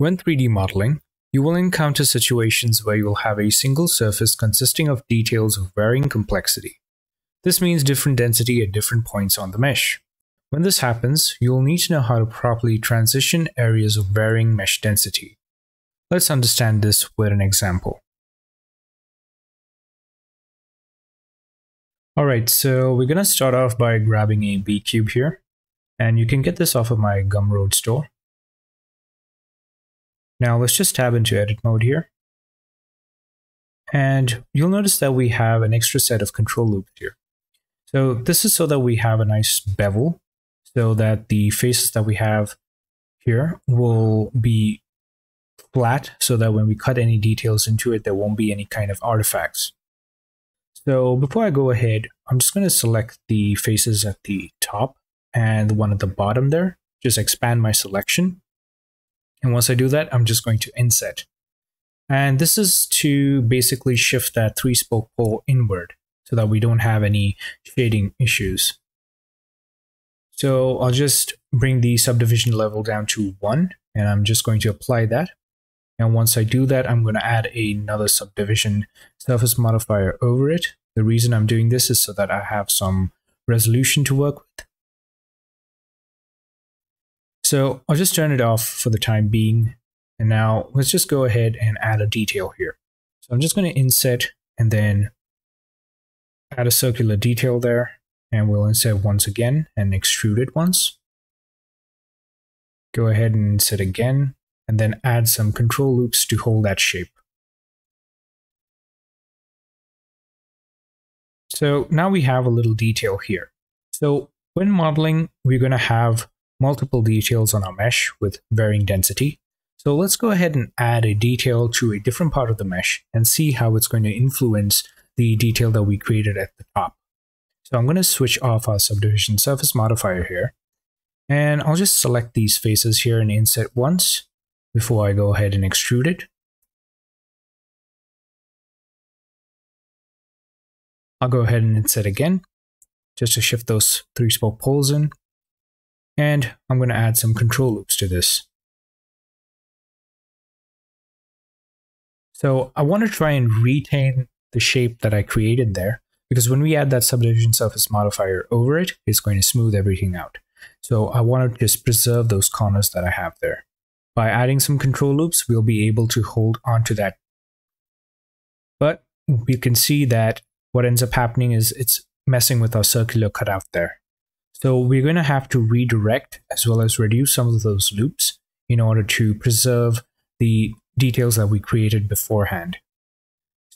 When 3D modeling, you will encounter situations where you will have a single surface consisting of details of varying complexity. This means different density at different points on the mesh. When this happens, you will need to know how to properly transition areas of varying mesh density. Let's understand this with an example. Alright, so we're going to start off by grabbing a B-cube here, and you can get this off of my Gumroad store. Now let's just tab into edit mode here. And you'll notice that we have an extra set of control loops here. So this is so that we have a nice bevel so that the faces that we have here will be flat so that when we cut any details into it, there won't be any kind of artifacts. So before I go ahead, I'm just going to select the faces at the top and the one at the bottom there. Just expand my selection. And once I do that, I'm just going to inset. And this is to basically shift that three spoke pole inward so that we don't have any shading issues. So I'll just bring the subdivision level down to one and I'm just going to apply that. And once I do that, I'm going to add another subdivision surface modifier over it. The reason I'm doing this is so that I have some resolution to work with. So I'll just turn it off for the time being. And now let's just go ahead and add a detail here. So I'm just going to inset and then add a circular detail there. And we'll inset once again and extrude it once. Go ahead and inset again and then add some control loops to hold that shape. So now we have a little detail here. So when modeling, we're going to have multiple details on our mesh with varying density. So let's go ahead and add a detail to a different part of the mesh and see how it's going to influence the detail that we created at the top. So I'm going to switch off our subdivision surface modifier here. And I'll just select these faces here and inset once before I go ahead and extrude it. I'll go ahead and inset again just to shift those three spoke poles in. And I'm going to add some control loops to this. So I want to try and retain the shape that I created there because when we add that subdivision surface modifier over it, it's going to smooth everything out. So I want to just preserve those corners that I have there. By adding some control loops, we'll be able to hold onto that. But we can see that what ends up happening is it's messing with our circular cutout there. So we're going to have to redirect as well as reduce some of those loops in order to preserve the details that we created beforehand.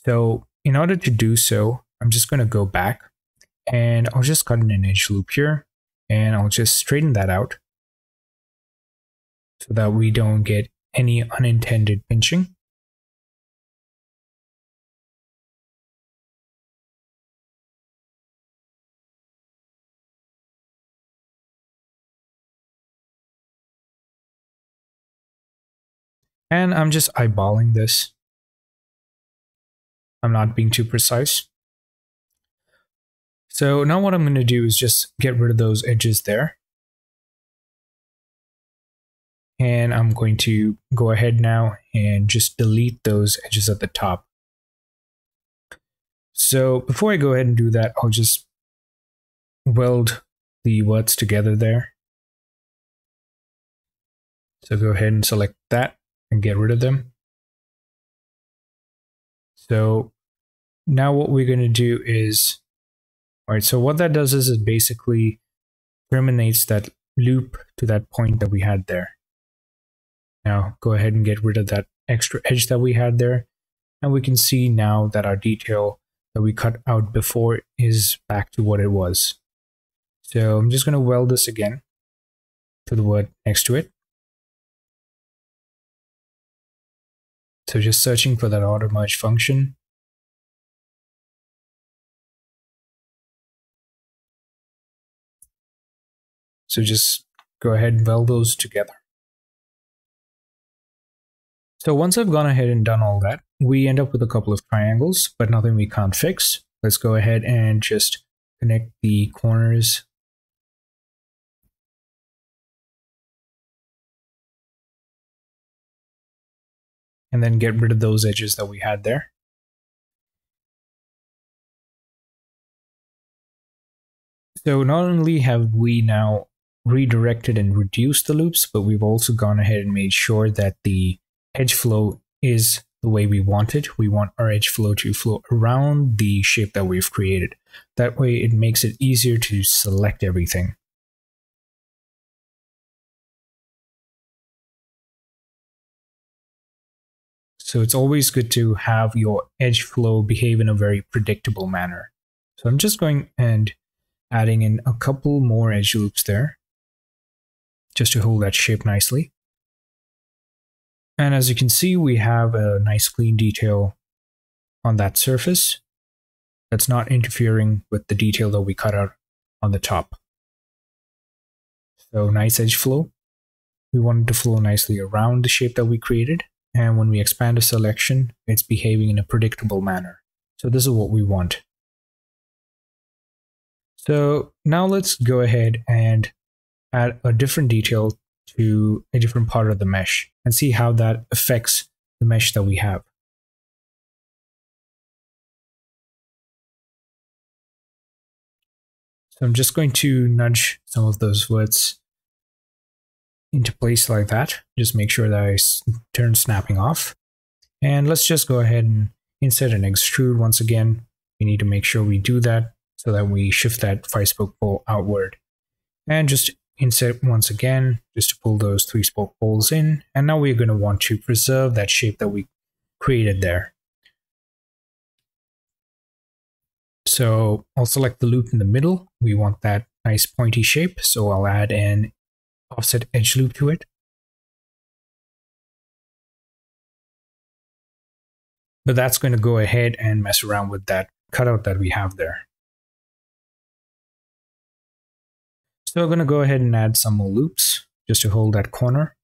So in order to do so, I'm just going to go back and I'll just cut in an edge loop here and I'll just straighten that out so that we don't get any unintended pinching. And I'm just eyeballing this. I'm not being too precise. So now what I'm going to do is just get rid of those edges there. And I'm going to go ahead now and just delete those edges at the top. So before I go ahead and do that, I'll just weld the verts together there. So go ahead and select that and get rid of them. So now what we're going to do is, all right, so what that does is it basically terminates that loop to that point that we had there. Now go ahead and get rid of that extra edge that we had there. And we can see now that our detail that we cut out before is back to what it was. So I'm just going to weld this again to the vert next to it. So just searching for that auto merge function. So just go ahead and weld those together. So once I've gone ahead and done all that, we end up with a couple of triangles, but nothing we can't fix. Let's go ahead and just connect the corners and then get rid of those edges that we had there. So not only have we now redirected and reduced the loops, but we've also gone ahead and made sure that the edge flow is the way we want it. We want our edge flow to flow around the shape that we've created. That way it makes it easier to select everything. So it's always good to have your edge flow behave in a very predictable manner. So I'm just going and adding in a couple more edge loops there just to hold that shape nicely. And as you can see, we have a nice clean detail on that surface that's not interfering with the detail that we cut out on the top. So nice edge flow. We want it to flow nicely around the shape that we created. And when we expand a selection, it's behaving in a predictable manner. So this is what we want. So now let's go ahead and add a different detail to a different part of the mesh and see how that affects the mesh that we have. So I'm just going to nudge some of those verts into place like that. Just make sure that I turn snapping off. And let's just go ahead and inset an extrude once again. We need to make sure we do that so that we shift that five spoke pole outward. And just inset once again, just to pull those three spoke poles in. And now we're going to want to preserve that shape that we created there. So I'll select the loop in the middle. We want that nice pointy shape. So I'll add an offset edge loop to it. But that's going to go ahead and mess around with that cutout that we have there. So I'm going to go ahead and add some more loops just to hold that corner.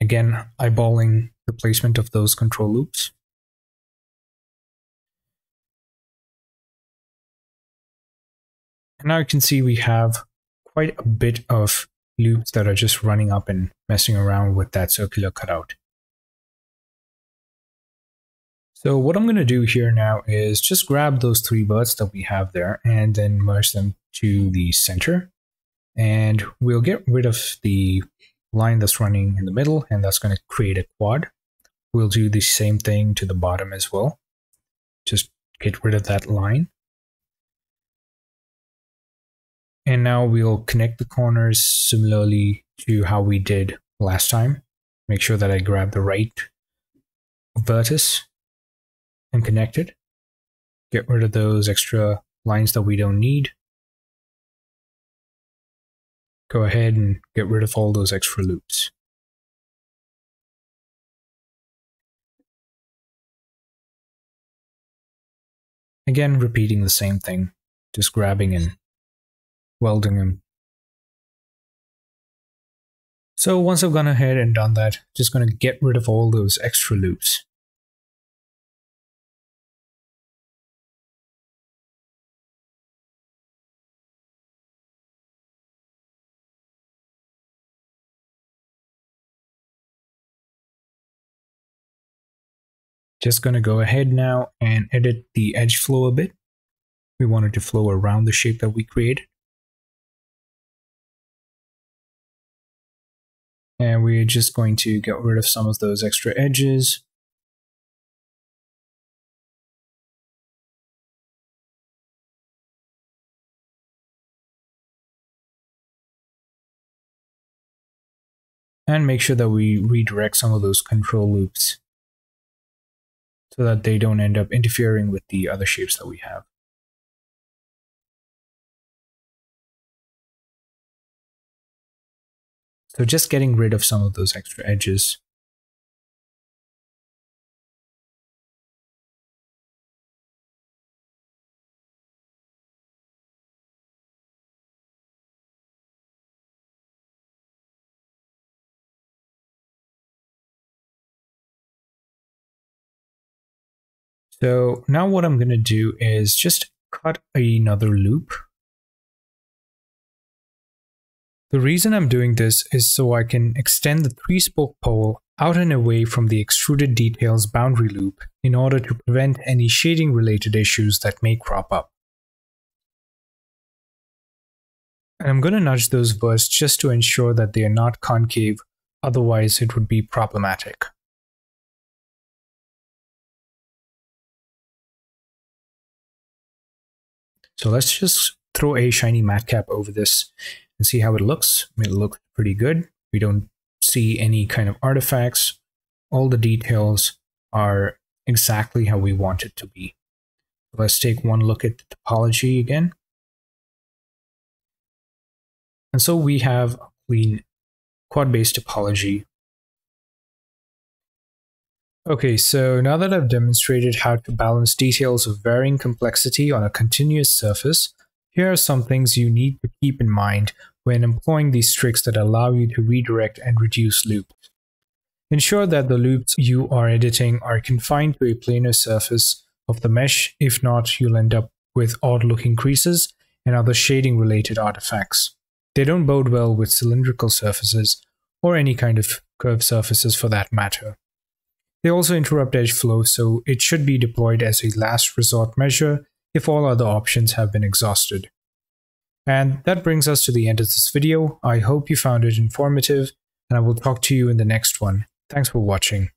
Again, eyeballing the placement of those control loops. And now you can see we have quite a bit of loops that are just running up and messing around with that circular cutout. So what I'm going to do here now is just grab those three verts that we have there and then merge them to the center. And we'll get rid of the line that's running in the middle and that's going to create a quad. We'll do the same thing to the bottom as well. Just get rid of that line. And now we'll connect the corners similarly to how we did last time. Make sure that I grab the right vertex and connect it. Get rid of those extra lines that we don't need. Go ahead and get rid of all those extra loops. Again, repeating the same thing, just grabbing and welding them. So once I've gone ahead and done that, just going to get rid of all those extra loops. Just going to go ahead now and edit the edge flow a bit. We want it to flow around the shape that we created. And we're just going to get rid of some of those extra edges. And make sure that we redirect some of those control loops so that they don't end up interfering with the other shapes that we have. So just getting rid of some of those extra edges. So now what I'm going to do is just cut another loop The reason I'm doing this is so I can extend the three-spoke pole out and away from the extruded details boundary loop in order to prevent any shading related issues that may crop up. And I'm going to nudge those verts just to ensure that they are not concave, otherwise it would be problematic. So let's just throw a shiny matcap over this and see how it looks. It looks pretty good. We don't see any kind of artifacts. All the details are exactly how we want it to be. Let's take one look at the topology again. And so we have a clean quad-based topology. Okay, so now that I've demonstrated how to balance details of varying complexity on a continuous surface, here are some things you need to keep in mind when employing these tricks that allow you to redirect and reduce loops. Ensure that the loops you are editing are confined to a planar surface of the mesh, if not, you'll end up with odd looking creases and other shading related artifacts. They don't bode well with cylindrical surfaces, or any kind of curved surfaces for that matter. They also interrupt edge flow, so it should be deployed as a last resort measure if all other options have been exhausted. And that brings us to the end of this video. I hope you found it informative, and I will talk to you in the next one. Thanks for watching.